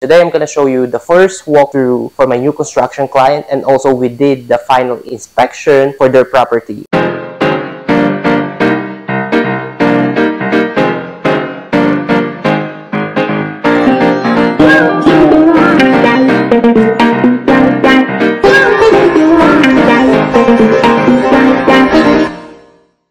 Today I'm going to show you the first walkthrough for my new construction client and also we did the final inspection for their property.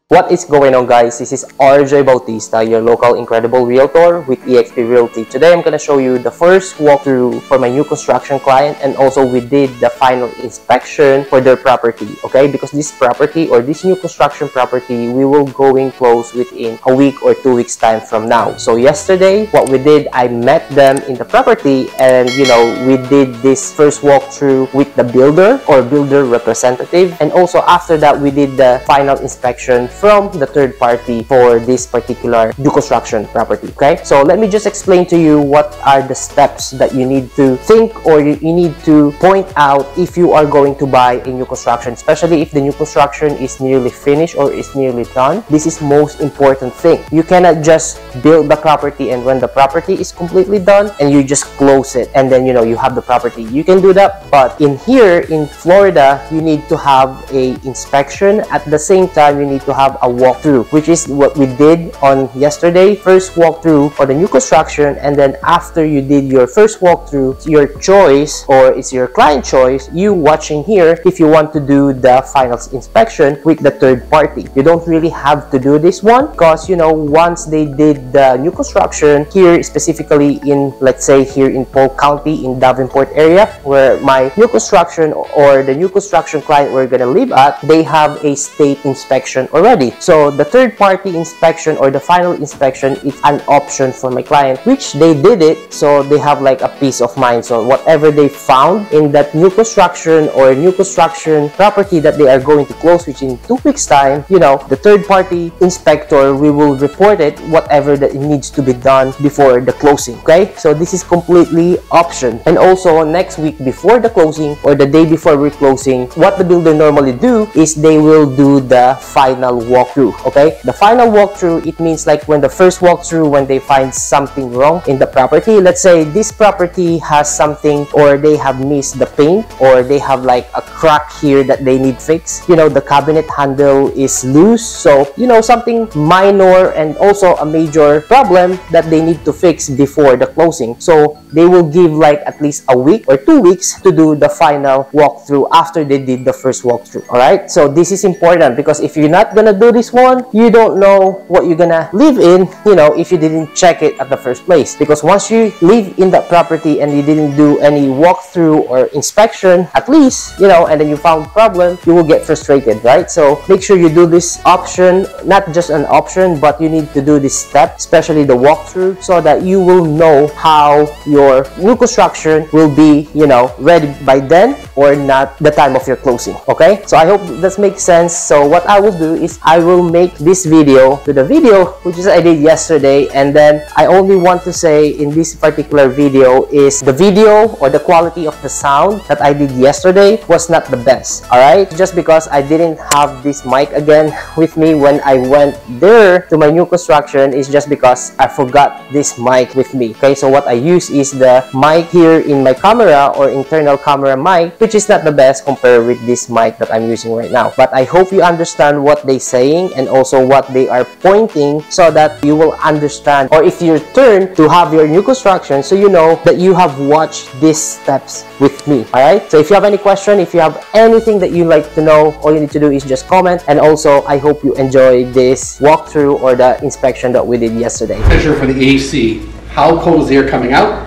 What is going on guys? This is RJ Bautista, your local incredible realtor with eXp Realty. Today I'm going to show you the first walkthrough for my new construction client and also we did the final inspection for their property, okay? Because this property or this new construction property, we will going close within a week or two weeks time from now. So yesterday, what we did, I met them in the property and you know, we did this first walkthrough with the builder or builder representative and also after that, we did the final inspection from the third party for this particular new construction property okay? So let me just explain to you what are the steps that you need to think or you need to point out if you are going to buy a new construction especially if the new construction is nearly finished or is nearly done. This is most important thing. You cannot just build the property and when the property is completely done and you just close it and then you know you have the property. You can do that but in here in Florida you need to have a inspection. At the same time you need to have a walkthrough, which is what we did on yesterday. First walkthrough for the new construction, and then after you did your first walkthrough, your choice or it's your client choice, you watching here if you want to do the final inspection with the third party. You don't really have to do this one because you know once they did the new construction here specifically in let's say here in Polk County in Davenport area where my new construction or the new construction client we're gonna live at, they have a state inspection already So the third party inspection or the final inspection is an option for my client, which they did it so they have like a peace of mind. So whatever they found in that new construction or new construction property that they are going to close within two weeks time, you know, the third party inspector, we will report it, whatever that needs to be done before the closing. Okay. So this is completely option. And also next week before the closing or the day before we're closing, what the builder normally do is they will do the final walkthrough okay? The final walkthrough it means like when the first walkthrough when they find something wrong in the property. Let's say this property has something or they have missed the paint or they have like a crack here that they need fixed you know the cabinet handle is loose. So you know something minor and also a major problem that they need to fix before the closing. So they will give like at least a week or two weeks to do the final walkthrough after they did the first walkthrough all right so this is important because if you're not gonna do this one, you don't know what you're gonna live in, you know, if you didn't check it at the first place. Because once you live in that property and you didn't do any walkthrough or inspection, at least, you know, and then you found problem, you will get frustrated, right? So make sure you do this option, not just an option, but you need to do this step, especially the walkthrough, so that you will know how your new construction will be, you know, ready by then or not the time of your closing. Okay? So I hope this makes sense. So what I will do is I will make this video to the video which is I did yesterday and then I only want to say in this particular video is the video or the quality of the sound that I did yesterday was not the best alright just because I didn't have this mic again with me when I went there to my new construction is just because I forgot this mic with me okay so what I use is the mic here in my camera or internal camera mic which is not the best compared with this mic that I'm using right now. But I hope you understand what they say saying and also what they are pointing so that you will understand or if your turn to have your new construction so you know that you have watched these steps with me. All right so if you have any question if you have anything that you like to know all you need to do is just comment. And also i hope you enjoy this walkthrough or the inspection that we did yesterday. Measure for the ac how cold is the air coming out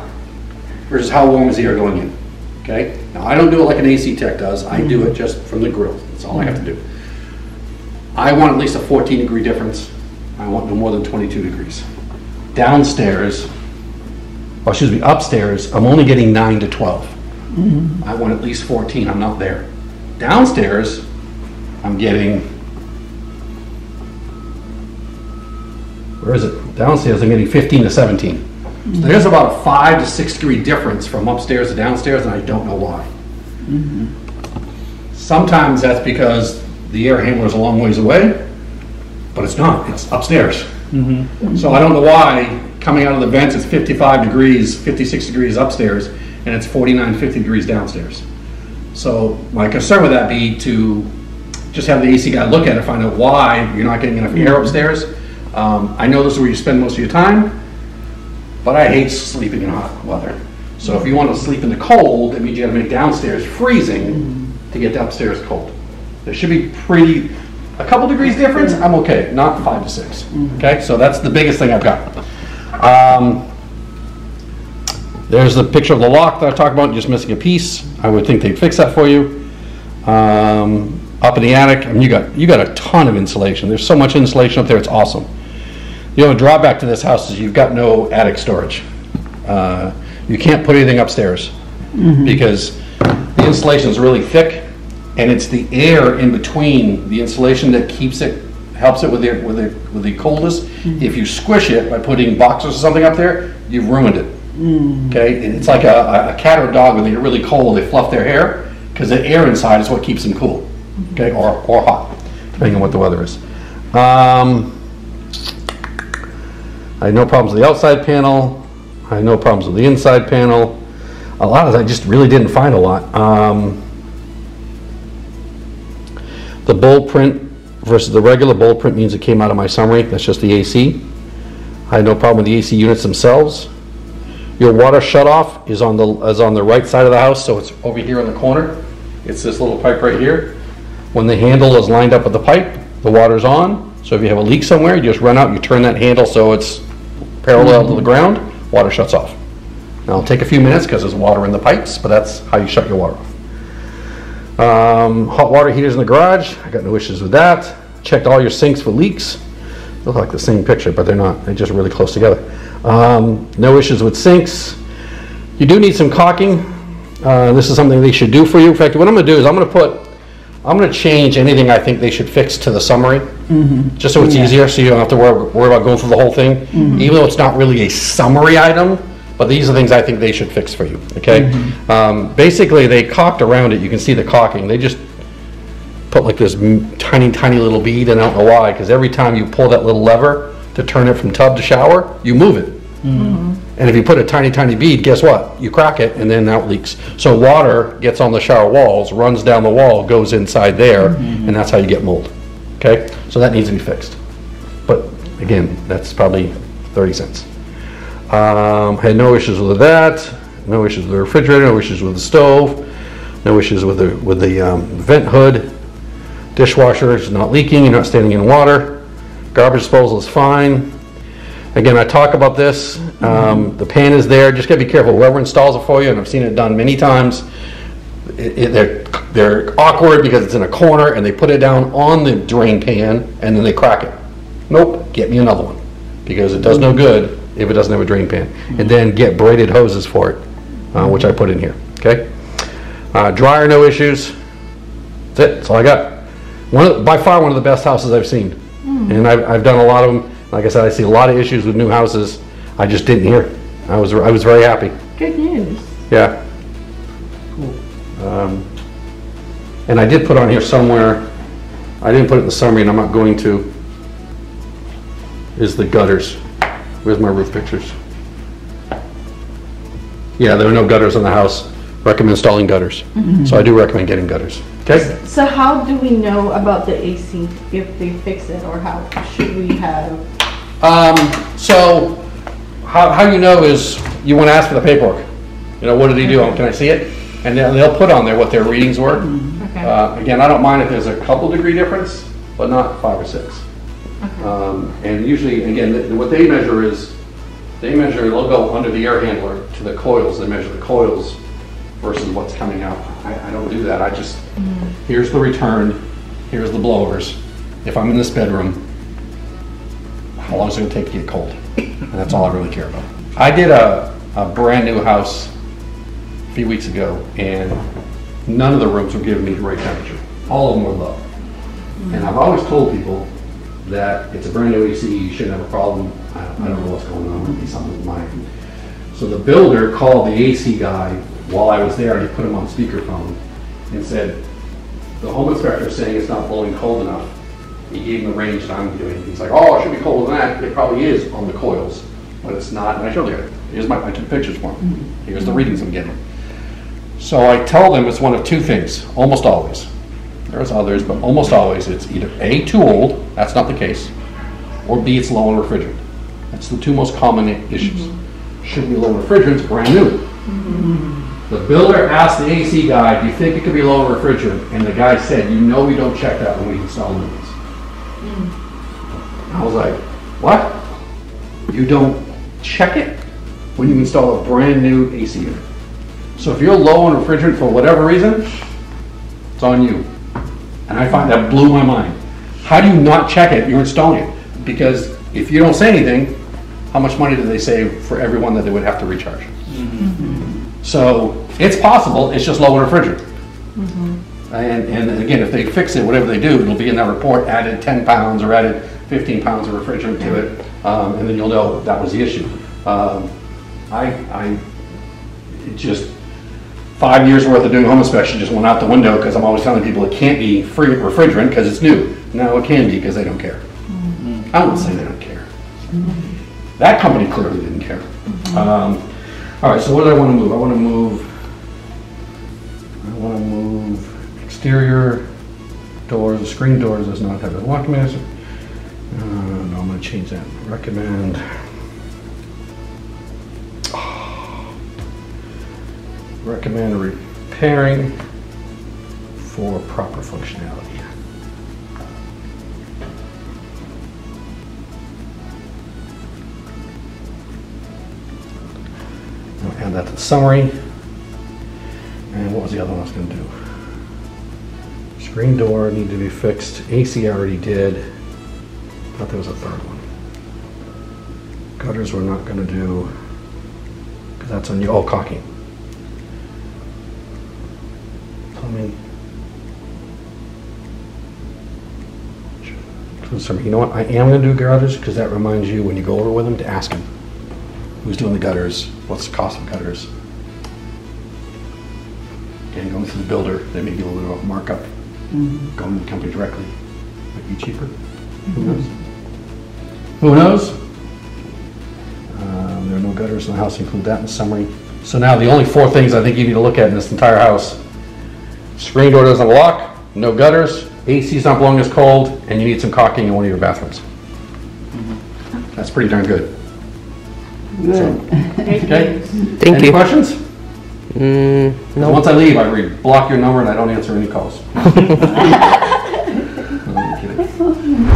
versus how warm is the air going in? Okay now i don't do it like an ac tech does i do it just from the grill that's all i have to do I want at least a 14 degree difference. I want no more than 22 degrees. Downstairs, or excuse me, upstairs, I'm only getting 9 to 12. Mm-hmm. I want at least 14, I'm not there. Downstairs, I'm getting, where is it? Downstairs, I'm getting 15 to 17. Mm-hmm. So there's about a 5 to 6 degree difference from upstairs to downstairs, and I don't know why. Mm-hmm. Sometimes that's because the air handler is a long ways away, but it's not, it's upstairs. So I don't know why coming out of the vents, it's 55 degrees, 56 degrees upstairs, and it's 49, 50 degrees downstairs. So my concern with that be to just have the AC guy look at it, find out why you're not getting enough air upstairs. Um, I know this is where you spend most of your time, but I hate sleeping in hot weather. So if you want to sleep in the cold, that means you gotta make downstairs freezing to get the upstairs cold. There should be pretty, a couple degrees difference, I'm okay, not five to six. Okay, so that's the biggest thing I've got. Um, there's the picture of the lock that I talked about, just missing a piece. I would think they'd fix that for you. Um, up in the attic, I mean, you got, you got a ton of insulation. There's so much insulation up there, it's awesome. The only drawback to this house is you've got no attic storage. Uh, You can't put anything upstairs because the insulation is really thick and it's the air in between the insulation that keeps it, helps it with the, with the, with the coldness. If you squish it by putting boxes or something up there, you've ruined it. Okay, it's like a, a cat or a dog when they get really cold, they fluff their hair because the air inside is what keeps them cool. Okay, or, or hot, depending on what the weather is. Um, I had no problems with the outside panel. I had no problems with the inside panel. A lot of, that I just really didn't find a lot. Um, the bold print versus the regular bold print means it came out of my summary. That's just the AC. I had no problem with the AC units themselves. Your water shutoff is on the, is on the right side of the house, so it's over here in the corner. It's this little pipe right here. When the handle is lined up with the pipe, the water's on. So if you have a leak somewhere, you just run out, you turn that handle so it's parallel to the ground, water shuts off. Now, it'll take a few minutes because there's water in the pipes, but that's how you shut your water off. Um, hot water heaters in the garage, I got no issues with that. Checked all your sinks for leaks. Look like the same picture, but they're not, they're just really close together. Um, no issues with sinks. You do need some caulking. Uh, this is something they should do for you. In fact, what I'm gonna do is I'm gonna put, I'm gonna change anything I think they should fix to the summary. Mm-hmm. Just so it's easier, so you don't have to worry, worry about going through the whole thing. Mm-hmm. Even though it's not really a summary item, but these are things I think they should fix for you, okay? Mm-hmm. Um, basically, they caulked around it, you can see the caulking, they just put like this m- tiny, tiny little bead, and I don't know why, because every time you pull that little lever to turn it from tub to shower, you move it. And if you put a tiny, tiny bead, guess what? You crack it and then out leaks. So water gets on the shower walls, runs down the wall, goes inside there, and that's how you get mold. Okay? So that needs to be fixed. But again, that's probably 30 cents. Um, had no issues with that, no issues with the refrigerator, no issues with the stove, no issues with the, with the um, vent hood. Dishwasher is not leaking, you're not standing in water. Garbage disposal is fine. Again, I talk about this, um, the pan is there, just gotta be careful, whoever installs it for you, and I've seen it done many times, it, it- they're, they're awkward because it's in a corner, and they put it down on the drain pan, and then they crack it. Nope, get me another one, because it does no good if it doesn't have a drain pan. And then get braided hoses for it, uh, which I put in here, okay? Uh, dryer, no issues. That's it, that's all I got. One of, by far, one of the best houses I've seen. And I've, I've done a lot of them. Like I said, I see a lot of issues with new houses. I just didn't hear. I was, I was very happy. Good news. Yeah. Cool. Um, And I did put on here somewhere, I didn't put it in the summary and I'm not going to, is the gutters. Where's my roof pictures? Yeah, there are no gutters in the house. Recommend installing gutters. So I do recommend getting gutters. Okay? So how do we know about the AC if they fix it or how should we have? Um, so, how, how you know is, you wanna ask for the paperwork. You know, what did he do? Can I see it? And then they'll put on there what their readings were. Okay. Uh, again, I don't mind if there's a couple degree difference, but not five or six. Um, and usually, again, th- what they measure is, they measure, they'll go under the air handler to the coils, they measure the coils versus what's coming out. I, I don't do that, I just, here's the return, here's the blowers. If I'm in this bedroom, how long is it gonna take to get cold? And that's all I really care about. I did a, a brand-new house a few weeks ago, and none of the rooms were giving me the right temperature. All of them were low. And I've always told people that it's a brand-new AC, you shouldn't have a problem. I I don't know what's going on, maybe something with mine. So the builder called the AC guy while I was there, and he put him on speakerphone, and said, the home inspector is saying it's not blowing cold enough. He gave him the range that I'm doing. He's like, oh, it should be colder than that. It probably is on the coils. but it's not, and I showed you, here's my, I took pictures for them. Mm-hmm. Here's the readings I'm getting. So I tell them it's one of two things, almost always. There's others, but almost always it's either A, too old, that's not the case, or B, it's low in refrigerant. That's the two most common issues. Mm-hmm. Should be low in refrigerant, it's brand new. Mm-hmm. The builder asked the AC guy, do you think it could be low in refrigerant? And the guy said, you know we don't check that when we install new ones. I was like, what? You don't check it when you install a brand new AC unit? So if you're low on refrigerant for whatever reason, it's on you. And I find that blew my mind. How do you not check it? You're installing it. Because if you don't say anything, how much money do they save for everyone that they would have to recharge? Mm-hmm. So it's possible, it's just low in refrigerant. Mm-hmm. And, and again, if they fix it, whatever they do, it'll be in that report, added 10 pounds or added 15 pounds of refrigerant to it, um, and then you'll know that was the issue. Um, I, I, it just, five years worth of doing home inspection just went out the window because I'm always telling people it can't be free refrigerant because it's new. No, it can be because they don't care. I wouldn't say they don't care. That company clearly didn't care. Um, all right, so what do I want to move? I want to move, I want to move exterior doors, screen doors does not have a lock mechanism. Uh, I'm going to change that. Recommend. Recommend repairing for proper functionality. I'll add that to the summary. And what was the other one I was gonna do? Screen door need to be fixed. AC already did. Thought there was a third one. Gutters we're not gonna do, because that's on you, oh, caulking. Plumbing. You know what, I am gonna do gutters, because that reminds you, when you go over with them, to ask him who's doing the gutters, what's the cost of gutters. Again, going through the builder, there may be a little bit of a markup. Going to the company directly, might be cheaper. Who knows? Who knows? Um, There are no gutters in the house, include that in the summary. So now the only four things I think you need to look at in this entire house. Screen door doesn't lock, no gutters, AC's not blowing as cold, and you need some caulking in one of your bathrooms. That's pretty darn good. So, Okay? Thank Any you. questions? Mm, no. Once I leave, I re- block your number and I don't answer any calls.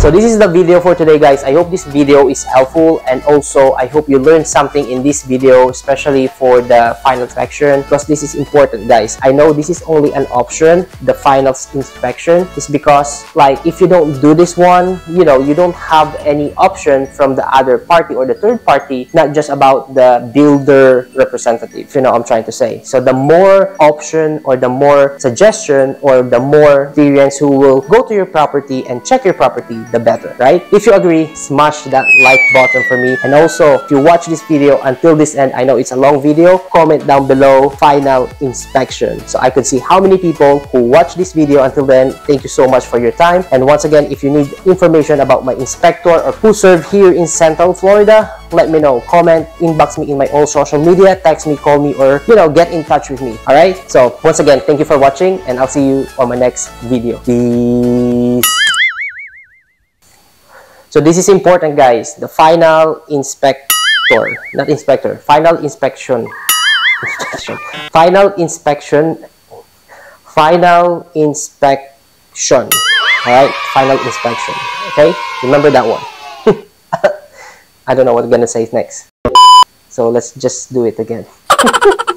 So this is the video for today guys. I hope this video is helpful and also I hope you learned something in this video especially for the final inspection because this is important guys. I know this is only an option, the final inspection is because like if you don't do this one, you know, you don't have any option from the other party or the third party, not just about the builder representative, you know I'm trying to say. So the more option or the more suggestion or the more experience who will go to your property and check your property, the better, right? If you agree, smash that like button for me. And also, if you watch this video until this end, I know it's a long video, comment down below final inspection. So I could see how many people who watch this video until then. Thank you so much for your time. And once again, if you need information about my inspector or who serve here in Central Florida, let me know. Comment, inbox me in my all social media, text me, call me, or you know, get in touch with me. Alright? So once again, thank you for watching and I'll see you on my next video. Peace. So this is important guys. The final inspector, not inspector, final inspection. inspection. Final inspection. Final inspection. Alright? Final inspection. Okay? Remember that one. I don't know what I'm gonna say next. So let's just do it again.